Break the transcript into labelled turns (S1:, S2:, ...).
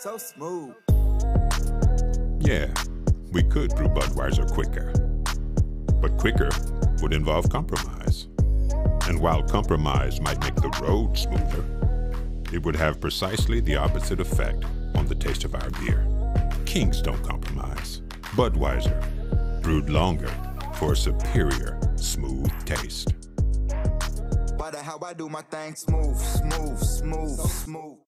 S1: So smooth.
S2: Yeah, we could brew Budweiser quicker. But quicker would involve compromise. And while compromise might make the road smoother, it would have precisely the opposite effect on the taste of our beer. Kings don't compromise. Budweiser, brewed longer for a superior smooth taste.
S1: Why the how I do my thing smooth, smooth, smooth, smooth.